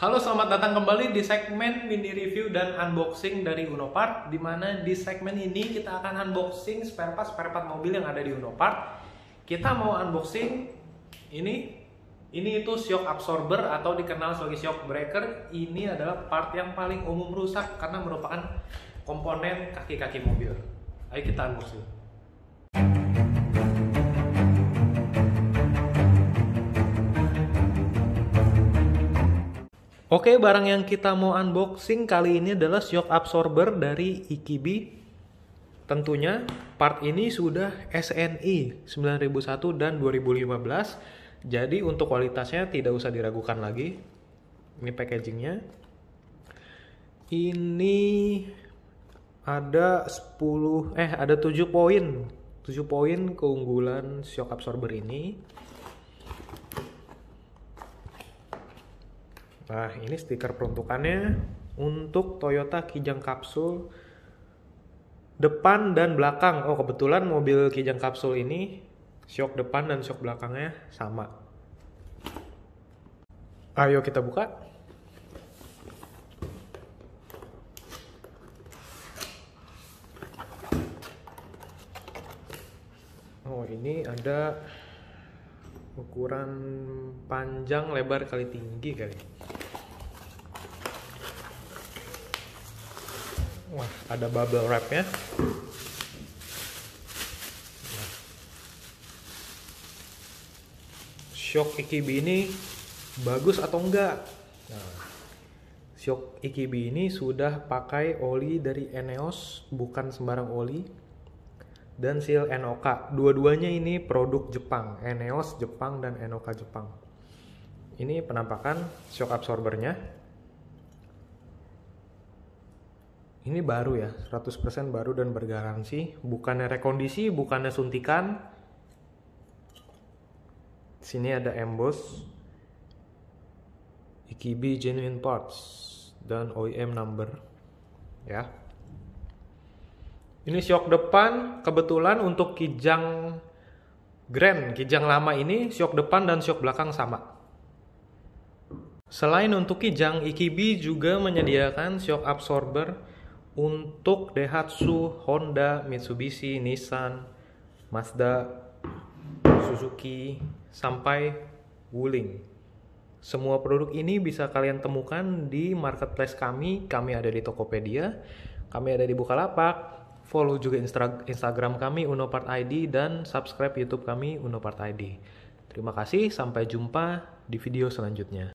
Halo, selamat datang kembali di segmen mini review dan unboxing dari Unopart di mana di segmen ini kita akan unboxing spare part spare part mobil yang ada di Unopart. Kita mau unboxing ini ini itu shock absorber atau dikenal sebagai shock breaker. Ini adalah part yang paling umum rusak karena merupakan komponen kaki-kaki mobil. Ayo kita unboxing. Oke, barang yang kita mau unboxing kali ini adalah shock absorber dari Ikibi. Tentunya part ini sudah SNI 9001 dan 2015. Jadi untuk kualitasnya tidak usah diragukan lagi. Ini packagingnya. Ini ada 10 eh ada 7 poin. 7 poin keunggulan shock absorber ini. Nah, ini stiker peruntukannya untuk Toyota Kijang Kapsul depan dan belakang. Oh, kebetulan mobil Kijang Kapsul ini shock depan dan shock belakangnya sama. Ayo kita buka. Oh, ini ada ukuran panjang lebar kali tinggi kali wah ada bubble wrap ya shock Ikibi ini bagus atau enggak nah, shock Ikibi ini sudah pakai oli dari Eneos bukan sembarang oli dan seal NOK. Dua-duanya ini produk Jepang, Eneos Jepang dan NOK Jepang. Ini penampakan shock absorbernya. Ini baru ya, 100% baru dan bergaransi, bukannya rekondisi, bukannya suntikan. Sini ada emboss Ikibi genuine parts dan OEM number ya. Ini shock depan kebetulan untuk kijang Grand, kijang lama ini shock depan dan shock belakang sama. Selain untuk kijang, Ikibi juga menyediakan shock absorber untuk Daihatsu, Honda, Mitsubishi, Nissan, Mazda, Suzuki, sampai Wuling. Semua produk ini bisa kalian temukan di marketplace kami. Kami ada di Tokopedia, kami ada di Bukalapak, follow juga Instagram kami Unopart ID dan subscribe YouTube kami Unopart ID. Terima kasih, sampai jumpa di video selanjutnya.